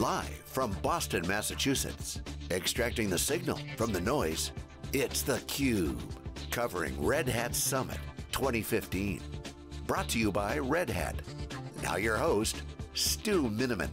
Live from Boston, Massachusetts, extracting the signal from the noise, it's theCUBE, covering Red Hat Summit 2015. Brought to you by Red Hat. Now your host, Stu Miniman.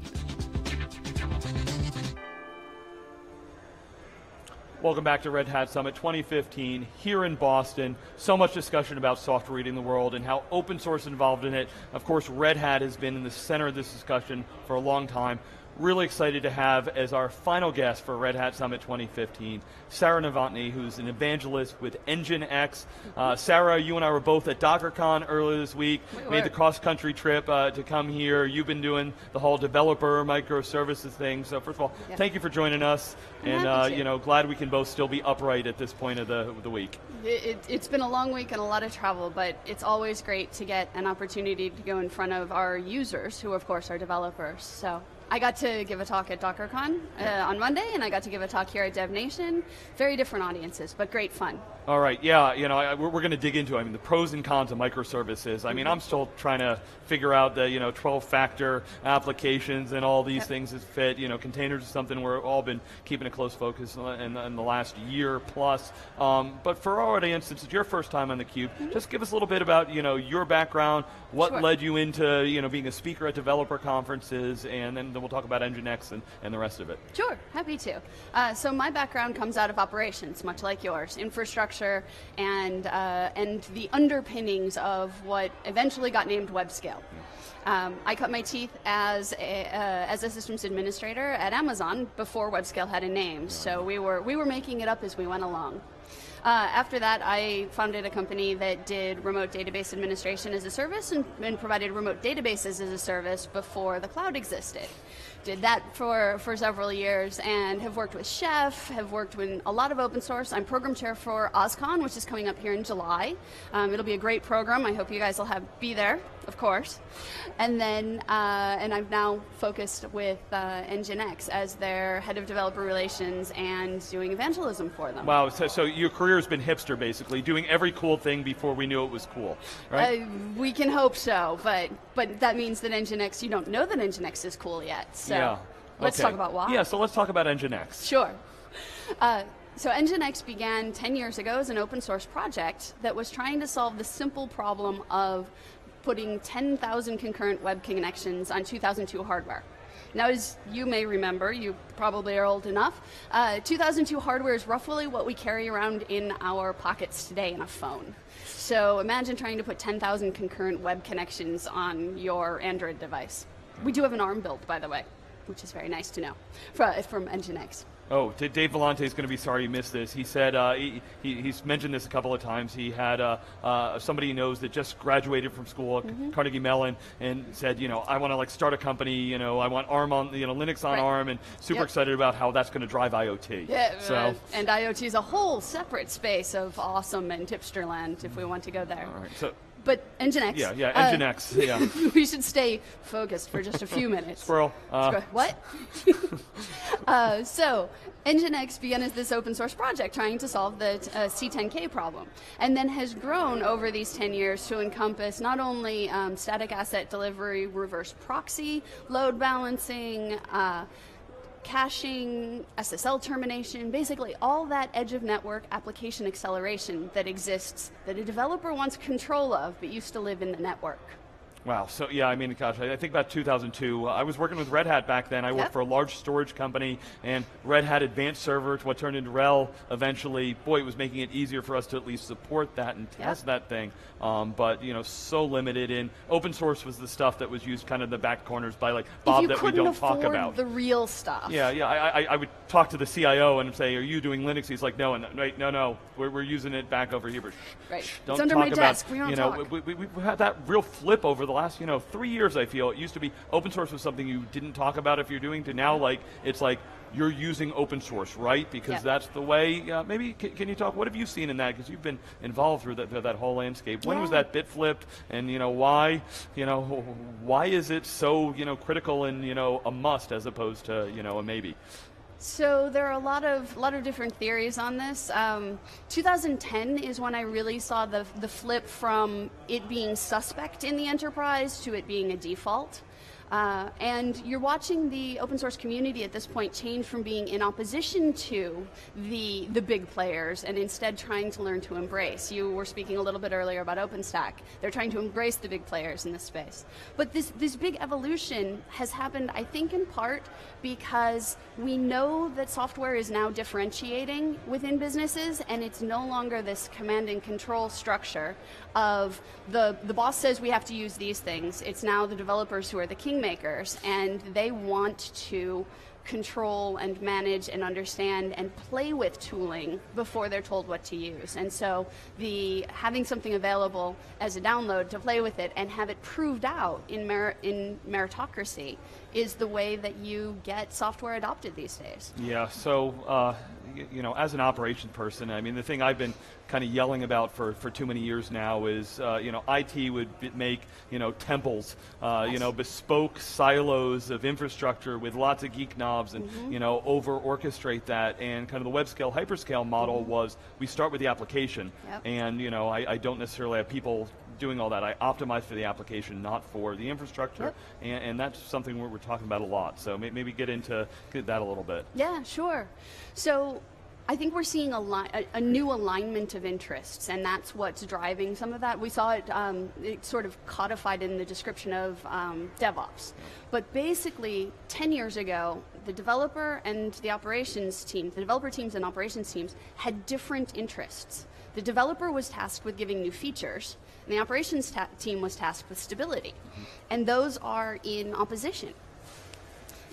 Welcome back to Red Hat Summit 2015 here in Boston. So much discussion about software reading the world and how open source involved in it. Of course, Red Hat has been in the center of this discussion for a long time. Really excited to have as our final guest for Red Hat Summit 2015, Sarah Novotny, who's an evangelist with NGINX. Uh, Sarah, you and I were both at DockerCon earlier this week, we made the cross-country trip uh, to come here. You've been doing the whole developer microservices thing. So first of all, Yep. thank you for joining us. I'm and uh, you know, glad we can both still be upright at this point of the, the week. It, it, it's been a long week and a lot of travel, but it's always great to get an opportunity to go in front of our users, who of course are developers. So I got to give a talk at DockerCon uh, on Monday, and I got to give a talk here at DevNation. Very different audiences, but great fun. All right, yeah, you know, I, we're, we're going to dig into, I mean, the pros and cons of microservices. I mean, I'm still trying to figure out the, you know, 12-factor applications and all these Yep. things that fit. You know, containers is something we're all been keeping a close focus on in, in the last year plus. Um, but for our audience, since it's your first time on theCUBE, just give us a little bit about, you know, your background, what Sure. led you into, you know, being a speaker at developer conferences, and then, then we'll talk about NGINX and, and the rest of it. Sure, happy to. Uh, so my background comes out of operations, much like yours, infrastructure and uh, and the underpinnings of what eventually got named WebScale. Um, I cut my teeth as a, uh, as a systems administrator at Amazon before WebScale had a name. So we were we were making it up as we went along. Uh, after that, I founded a company that did remote database administration as a service and, and provided remote databases as a service before the cloud existed. Did that for, for several years and have worked with Chef, have worked with a lot of open source. I'm program chair for OSCON, which is coming up here in July. Um, it'll be a great program. I hope you guys will have be there, of course. And then, uh, and I'm now focused with uh, NGINX as their head of developer relations and doing evangelism for them. Wow, so, so your career's been hipster, basically, doing every cool thing before we knew it was cool, right? Uh, we can hope so, but but that means that Nginx, you don't know that Nginx is cool yet. So yeah. let's Okay. talk about why. Yeah, so let's talk about NGINX. Sure. Uh, so Nginx began 10 years ago as an open source project that was trying to solve the simple problem of putting 10,000 concurrent web connections on 2002 hardware. Now, as you may remember, you probably are old enough, uh, 2002 hardware is roughly what we carry around in our pockets today in a phone. So imagine trying to put 10,000 concurrent web connections on your Android device. We do have an ARM build, by the way, which is very nice to know from, from Nginx. Oh, Dave Vellante is going to be sorry he missed this. He said uh, he, he, he's mentioned this a couple of times. He had uh, uh, somebody he knows that just graduated from school at Mm-hmm. Carnegie Mellon and said, you know, I want to like start a company. You know, I want ARM on, you know, Linux on Right. ARM, and super Yep. excited about how that's going to drive IoT. Yeah, So. uh, and IoT is a whole separate space of awesome and tipster land if we want to go there. all right. So But Nginx. yeah, yeah, uh, NGINX. yeah. we should stay focused for just a few minutes. Squirrel. Uh. What? uh, so, Nginx began as this open source project trying to solve the uh, C10K problem, and then has grown over these 10 years to encompass not only um, static asset delivery, reverse proxy, load balancing, uh, caching, SSL termination, basically all that edge of network application acceleration that exists that a developer wants control of but used to live in the network. Wow. So yeah, I mean, gosh, I think about 2002. uh, I was working with Red Hat back then. I worked Yep. for a large storage company, and Red Hat Advanced Server, what turned into RHEL eventually. Boy, it was making it easier for us to at least support that and Yep. test that thing. Um, but you know, so limited. In open source was the stuff that was used kind of in the back corners by like Bob that we don't talk about. the real stuff. Yeah, yeah. I, I, I would talk to the CIO and say, "Are you doing Linux?" He's like, "No, and wait, no, no. We're, we're using it back over here." But shh, Right. shh, It's don't under talk my about, desk. We don't you know, talk. we, we, we've had that real flip over the last, you know, three years. I feel it used to be open source was something you didn't talk about if you're doing. To now, like it's like you're using open source, right? Because Yeah. that's the way. Uh, maybe can, can you talk? What have you seen in that? Because you've been involved through that, through that whole landscape. When was that bit flipped? And you know why? You know why is it so you know critical and you know a must as opposed to you know a maybe? So there are a lot of lot of different theories on this. Um, 2010 is when I really saw the the flip from it being suspect in the enterprise to it being a default. Uh, and you're watching the open source community at this point change from being in opposition to the, the big players and instead trying to learn to embrace. You were speaking a little bit earlier about OpenStack. They're trying to embrace the big players in this space. But this, this big evolution has happened, I think, in part because we know that software is now differentiating within businesses and it's no longer this command and control structure of the, the boss says we have to use these things. It's now the developers who are the kingmakers and they want to control and manage and understand and play with tooling before they're told what to use. And so the having something available as a download to play with it and have it proved out in, mer- in meritocracy is the way that you get software adopted these days. Yeah, so uh, you know, as an operations person, I mean, the thing I've been kind of yelling about for, for too many years now is, uh, you know, IT would make, you know, temples, uh, yes. you know, bespoke silos of infrastructure with lots of geek knobs and, mm-hmm. you know, over orchestrate that. And kind of the web scale, hyperscale model mm-hmm. was we start with the application. Yep. And, you know, I, I don't necessarily have people doing all that. I optimize for the application, not for the infrastructure, yep. and, and, that's something we're, we're, talking about a lot. So maybe get into that a little bit. Yeah, sure. So I think we're seeing a, a, a, new alignment of interests, and that's what's driving some of that. We saw it, um, it sort of codified in the description of um, DevOps. But basically, 10 years ago, the developer and the operations team, the developer teams and operations teams, had different interests. The developer was tasked with giving new features, and the operations team was tasked with stability. And those are in opposition.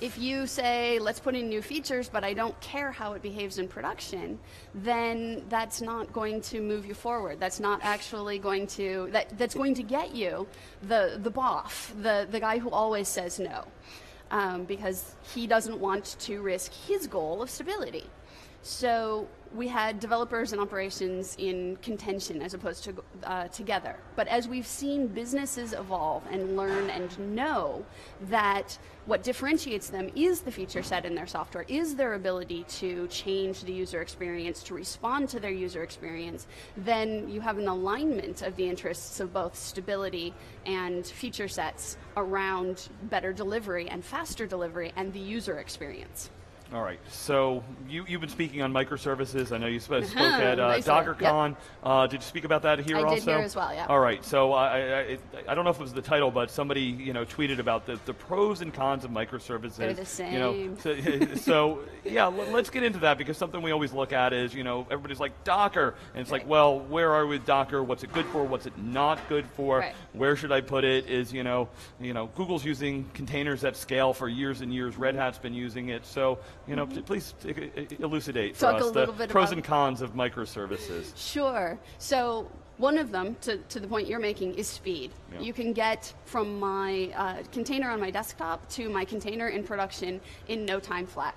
If you say, let's put in new features, but I don't care how it behaves in production, then that's not going to move you forward. That's not actually going to, that, that's going to get you the, the boff, the, the guy who always says no. Um, because he doesn't want to risk his goal of stability. So we had developers and operations in contention as opposed to uh, together. But as we've seen businesses evolve and learn and know that what differentiates them is the feature set in their software, is their ability to change the user experience, to respond to their user experience, then you have an alignment of the interests of both stability and feature sets around better delivery and faster delivery and the user experience. All right. So you, you've been speaking on microservices. I know you spoke at uh, DockerCon. Yep. Uh, did you speak about that here I also? I did here as well, yeah. All right. So I, I, I, don't know if it was the title, but somebody you know tweeted about the, the pros and cons of microservices. They're the same. You know, so, so yeah, let's get into that because something we always look at is you know everybody's like Docker, and it's right. like, well, where are we with Docker? What's it good for? What's it not good for? Right. Where should I put it? Is you know, you know, Google's using containers at scale for years and years. Red Hat's been using it. So you know, mm-hmm. please elucidate Talk for us the pros and cons of microservices. Sure. So one of them, to, to the point you're making, is speed. Yeah. You can get from my uh, container on my desktop to my container in production in no time flat.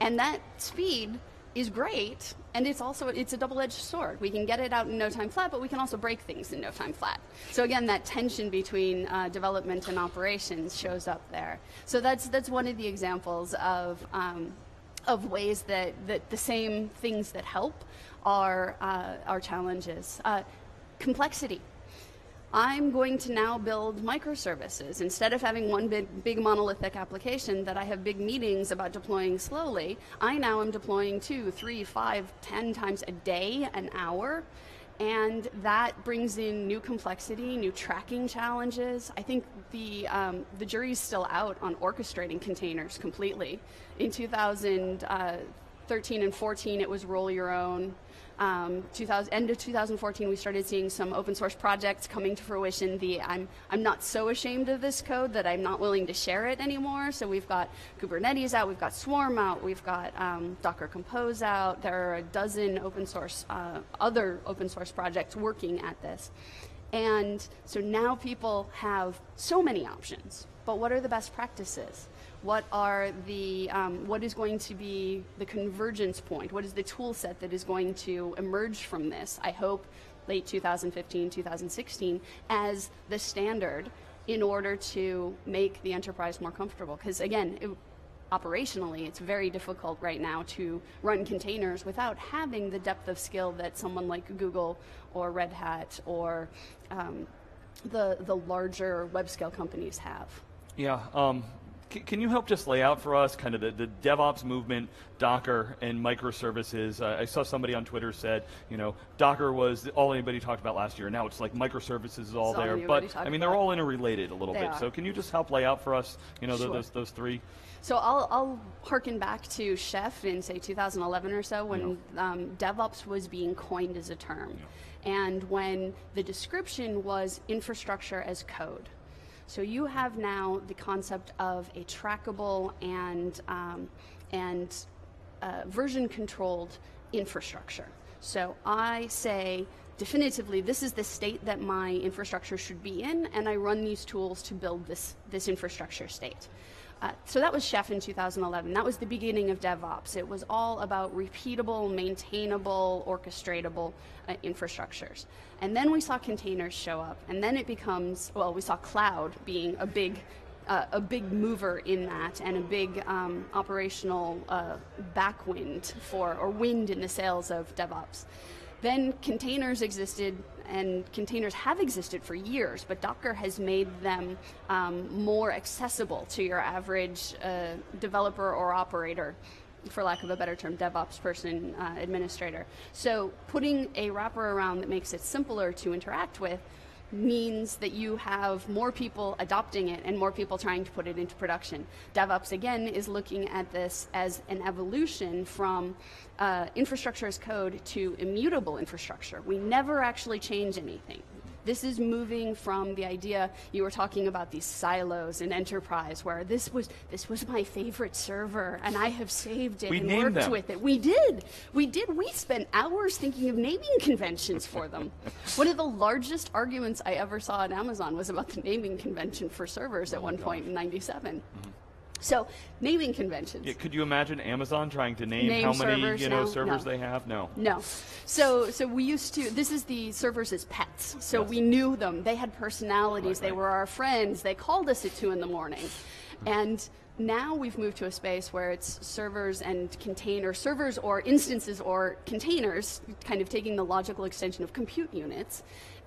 And that speed is great and it's also it's a double-edged sword we can get it out in no time flat but we can also break things in no time flat so again that tension between uh, development and operations shows up there so that's that's one of the examples of um, of ways that, that the same things that help are, uh, are challenges. Uh, complexity. I'm going to now build microservices. Instead of having one big, big monolithic application that I have big meetings about deploying slowly, I now am deploying two, three, five, ten times a day, an hour. And that brings in new complexity, new tracking challenges. I think the, um, the jury's still out on orchestrating containers completely. In 2013 and 14, it was roll your own. Um, 2000, end of 2014, we started seeing some open source projects coming to fruition. The I'm I'm not so ashamed of this code that I'm not willing to share it anymore. So we've got Kubernetes out, we've got Swarm out, we've got um, Docker Compose out. There are a dozen open source uh, other open source projects working at this. And so now people have so many options. But what are the best practices? what are the um, what is going to be the convergence point what is the tool set that is going to emerge from this i hope late 2015 2016 as the standard in order to make the enterprise more comfortable because again it, operationally it's very difficult right now to run containers without having the depth of skill that someone like google or red hat or um, the, the larger web scale companies have Yeah. Um, can you help just lay out for us kind of the, the DevOps movement, Docker and microservices? Uh, I saw somebody on Twitter said, you know, Docker was all anybody talked about last year. Now it's like microservices is all all there, but I mean they're all interrelated a little They bit. are. So can you just help lay out for us, you know, th- Sure. those those three? So I'll, I'll harken back to Chef in say 2011 or so when um, DevOps was being coined as a term, and when the description was infrastructure as code. So you have now the concept of a trackable and um, and uh, version controlled infrastructure. So I say definitively this is the state that my infrastructure should be in, and I run these tools to build this this infrastructure state. Uh, so that was Chef in 2011. That was the beginning of DevOps. It was all about repeatable, maintainable, orchestratable uh, infrastructures. And then we saw containers show up, and then it becomes well, we saw cloud being a big uh, a big mover in that and a big um, operational uh, backwind for or wind in the sails of DevOps. Then containers existed, and containers have existed for years, but Docker has made them um, more accessible to your average uh, developer or operator, for lack of a better term, DevOps person, uh, administrator. So putting a wrapper around that makes it simpler to interact with means that you have more people adopting it and more people trying to put it into production. DevOps, again, is looking at this as an evolution from uh, infrastructure as code to immutable infrastructure. We never actually change anything. This is moving from the idea you were talking about these silos in enterprise, where this was this was my favorite server, and I have saved it We and worked them. with it. We did, we did. We spent hours thinking of naming conventions for them. One of the largest arguments I ever saw at Amazon was about the naming convention for servers oh at one point in '97. So naming conventions. Yeah, could you imagine Amazon trying to name, Name how many servers you know now? servers No. they have? No. No. So so we used to this is the servers as pets. So Yes. we knew them. They had personalities. Right, they right. were our friends. They called us at two in the morning. And now we've moved to a space where it's servers and container servers or instances or containers, kind of taking the logical extension of compute units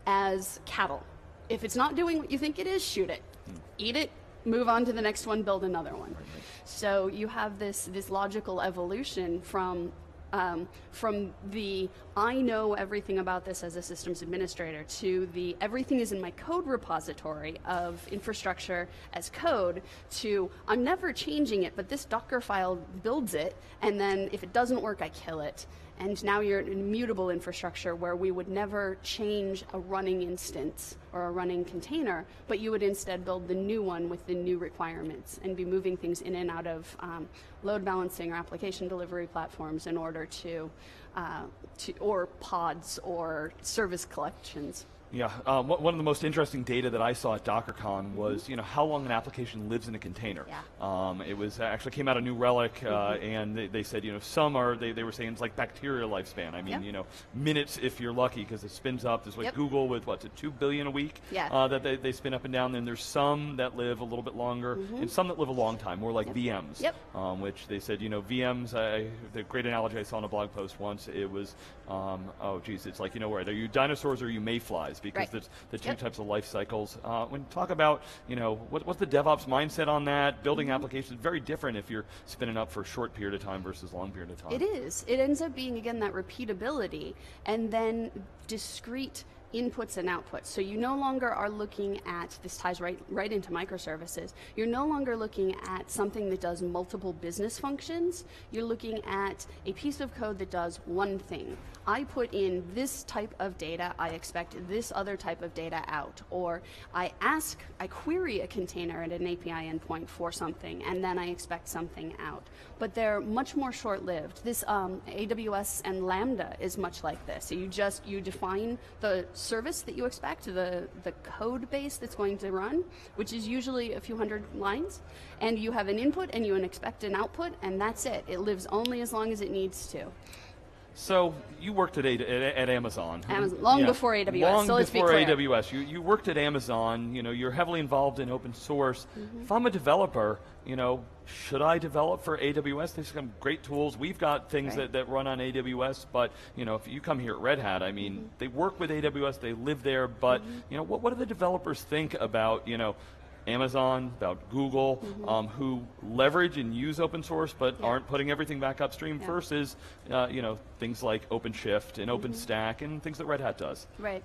as cattle. If it's not doing what you think it is, shoot it. Hmm. Eat it, move on to the next one, build another one. So you have this this logical evolution from um, from the I know everything about this as a systems administrator to the everything is in my code repository of infrastructure as code to I'm never changing it, but this Docker file builds it, and then if it doesn't work, I kill it. And now you're in an immutable infrastructure where we would never change a running instance or a running container, but you would instead build the new one with the new requirements and be moving things in and out of um, load balancing or application delivery platforms in order to, uh, to or pods or service collections. Yeah, um, one of the most interesting data that I saw at DockerCon was, you know, how long an application lives in a container. Yeah. Um, it was actually came out a New Relic, uh, Mm-hmm. and they, they said, you know, some are they, they were saying it's like bacterial lifespan. I mean, Yeah. you know, minutes if you're lucky because it spins up. There's like Yep. Google with what's it, two billion a week Yeah. uh, that they, they spin up and down. Then there's some that live a little bit longer, and some that live a long time, more like VMs. Mm-hmm. Yep. Um, which they said, you know, VMs. I, the great analogy I saw in a blog post once. It was, um, oh geez, it's like you know, where are you dinosaurs or are you mayflies? Because Right. there's the two Yep. types of life cycles. Uh, when you talk about, you know, what, what's the DevOps mindset on that? Building Mm-hmm. applications very different if you're spinning up for a short period of time versus long period of time. It is. It ends up being again that repeatability and then discrete inputs and outputs. So you no longer are looking at this ties right right into microservices. You're no longer looking at something that does multiple business functions. You're looking at a piece of code that does one thing. I put in this type of data, I expect this other type of data out. Or I ask, I query a container at an API endpoint for something, and then I expect something out. But they're much more short-lived. This um, AWS and Lambda is much like this. So you just you define the service that you expect, the the code base that's going to run, which is usually a few hundred lines, and you have an input and you expect an output, and that's it. It lives only as long as it needs to. So you worked at, A- at, at Amazon. Amazon, long before AWS, Long so before. AWS. You, you worked at Amazon. You know, you're heavily involved in open source. Mm-hmm. If I'm a developer, you know, should I develop for AWS? There's some great tools. We've got things Right. that, that run on AWS, but you know, if you come here at Red Hat, I mean, Mm-hmm. they work with AWS, they live there, but you know, what, what do the developers think about, you know, Amazon, about Google, Mm-hmm. um, who leverage and use open source but Yeah. aren't putting everything back upstream Yeah. versus, uh, you know, things like OpenShift and Mm-hmm. OpenStack and things that Red Hat does. Right.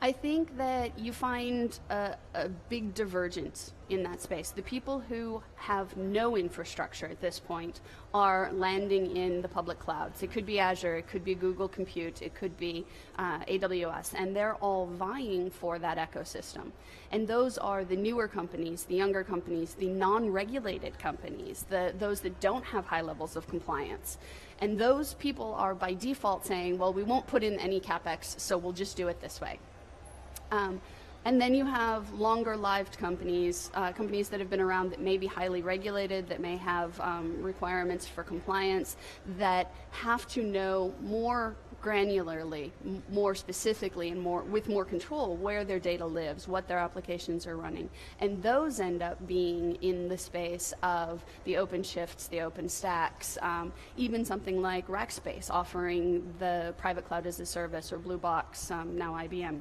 I think that you find a, a big divergence in that space. The people who have no infrastructure at this point are landing in the public clouds. It could be Azure, it could be Google Compute, it could be uh, AWS, and they're all vying for that ecosystem. And those are the newer companies, the younger companies, the non-regulated companies, the, those that don't have high levels of compliance. And those people are by default saying, well, we won't put in any capex, so we'll just do it this way. Um, and then you have longer lived companies, uh, companies that have been around that may be highly regulated, that may have um, requirements for compliance, that have to know more granularly, more specifically, and more with more control where their data lives, what their applications are running, and those end up being in the space of the OpenShifts, the OpenStacks, um, even something like Rackspace offering the private cloud as a service, or Blue Box, um, now IBM.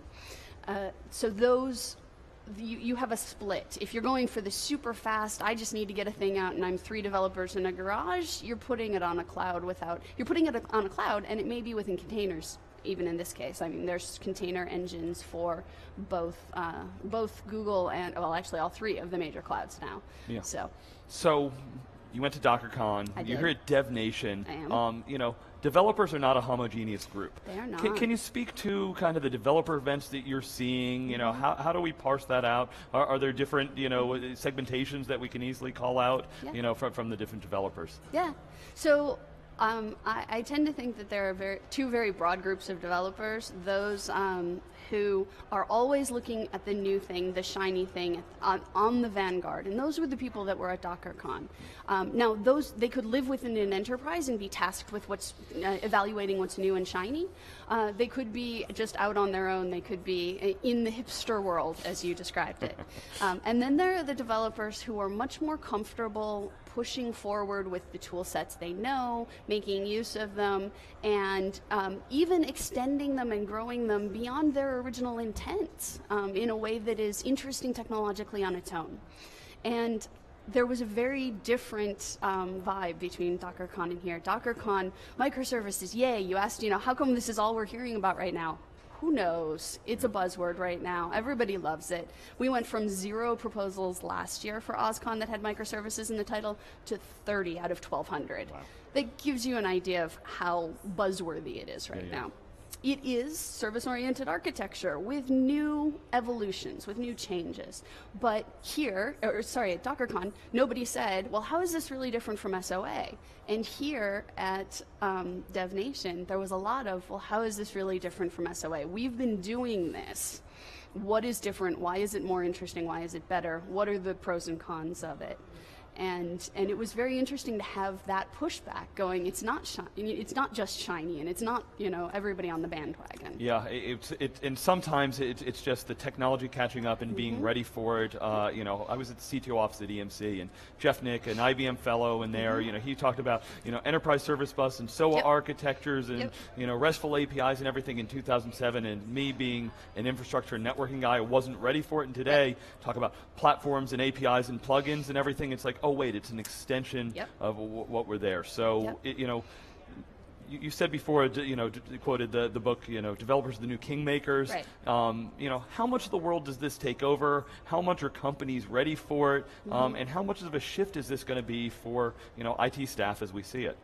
Uh, so those you, you have a split. If you're going for the super fast, I just need to get a thing out and I'm three developers in a garage, you're putting it on a cloud without, you're putting it on a cloud and it may be within containers, even in this case. I mean, there's container engines for both, uh, both Google and, well, actually all three of the major clouds now. Yeah. So, So you went to DockerCon. I You're did. here at DevNation. I am. Um, you know, developers are not a homogeneous group. They are Can, not. can you speak to kind of the developer events that you're seeing? You know, Mm-hmm. how, how do we parse that out? Are, are there different, you know, segmentations that we can easily call out, Yeah. you know, from, from the different developers? Yeah. So um, I, I tend to think that there are very, two very broad groups of developers those um, who are always looking at the new thing, the shiny thing on, on the vanguard. And those were the people that were at DockerCon. Um, now, those they could live within an enterprise and be tasked with what's uh, evaluating what's new and shiny. Uh, they could be just out on their own. They could be uh, in the hipster world, as you described it. Um, and then there are the developers who are much more comfortable pushing forward with the tool sets they know, making use of them, and um, even extending them and growing them beyond their original intent um, in a way that is interesting technologically on its own. And there was a very different um, vibe between DockerCon and here. DockerCon, microservices, yay! You asked, you know, how come this is all we're hearing about right now? Who knows? It's a buzzword right now. Everybody loves it. We went from zero proposals last year for OSCON that had microservices in the title to 30 out of 1,200. That gives you an idea of how buzzworthy it is right Yeah, yeah. now. It is service oriented architecture with new evolutions, with new changes. But here, or sorry, at DockerCon, nobody said, well, how is this really different from SOA? And here at um, DevNation, there was a lot of, well, how is this really different from SOA? We've been doing this. What is different? Why is it more interesting? Why is it better? What are the pros and cons of it? And and it was very interesting to have that pushback going. It's not shi- it's not just shiny, and it's not you know everybody on the bandwagon. Yeah, it, it's it, and sometimes it, it's just the technology catching up and Mm-hmm. being ready for it. Uh, you know, I was at the CTO office at EMC, and Jeff Nick, an IBM fellow, in there, you know, he talked about you know enterprise service bus and SOA Mm-hmm. Yep. architectures and Yep. you know RESTful APIs and everything in 2007. And me being an infrastructure and networking guy, I wasn't ready for it. And today, talk about platforms and APIs and plugins and everything. It's like, oh wait, it's an extension Yep. of w- what we're there. So Yep. it, you know you, said before, you know, d- quoted the, the book, you know, developers are the new kingmakers. Right. Um, you know, how much of the world does this take over? How much are companies ready for it? Um, and how much of a shift is this going to be for, you know, IT staff as we see it?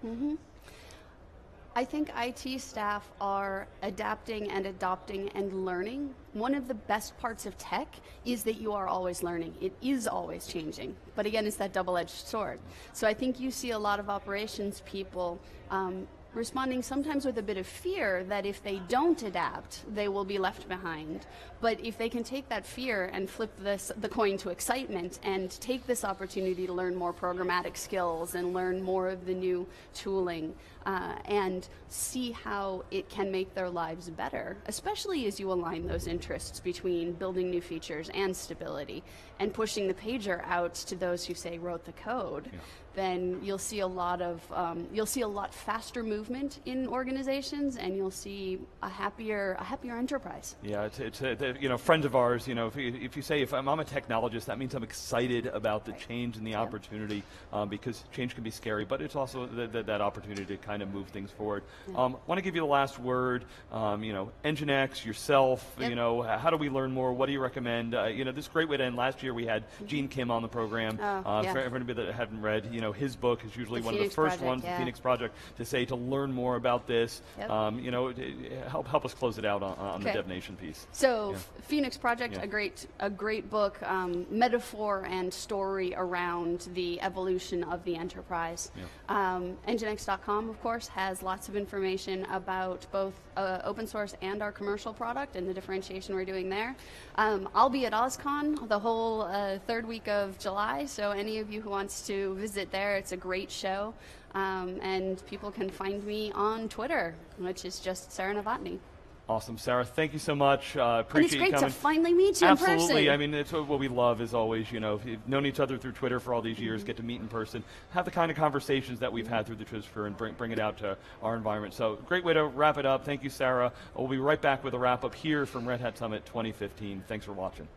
I think IT staff are adapting and adopting and learning. One of the best parts of tech is that you are always learning. It is always changing. But again, it's that double edged sword. So I think you see a lot of operations people um, responding sometimes with a bit of fear that if they don't adapt, they will be left behind. But if they can take that fear and flip this, the coin to excitement and take this opportunity to learn more programmatic skills and learn more of the new tooling uh, and see how it can make their lives better, especially as you align those interests between building new features and stability and pushing the pager out to those who say wrote the code, then you'll see a lot of um, you'll see a lot faster movement movement in organizations, and you'll see a happier, a happier enterprise. Yeah, it's, it's uh, you know, friends of ours, you know, if you, if you say, if I'm, I'm a technologist, that means I'm excited about the change and the opportunity um, because change can be scary, but it's also th- th- that opportunity to kind of move things forward. Um, Want to give you the last word, um, you know, Nginx, yourself, Yep. you know, how do we learn more? What do you recommend? Uh, you know, this great way to end. Last year we had Gene Kim on the program. Oh, uh, yeah. For everybody that hadn't read, you know, his book is usually The one Phoenix of the first Project, ones, yeah. the Phoenix Project, to say to learn more about this. Yep. Um, you know, help help us close it out on, on the Okay. Dev Nation piece. So, Yeah. Phoenix Project, Yeah. a great, a great book, um, metaphor and story around the evolution of the enterprise. Um, Nginx.com, of course, has lots of information about both uh, open source and our commercial product and the differentiation we're doing there. Um, I'll be at OSCON the whole uh, third week of July, so any of you who wants to visit there, it's a great show. Um, and people can find me on Twitter, which is just Sarah Novotny. Awesome, Sarah. Thank you so much. Uh, And it's great to finally meet you Absolutely. in person. Absolutely. I mean, it's what we love is always, you know, if you've known each other through Twitter for all these years, get to meet in person, have the kind of conversations that we've had through the Twitter and bring, bring it out to our environment. So, great way to wrap it up. Thank you, Sarah. We'll be right back with a wrap up here from Red Hat Summit 2015. Thanks for watching.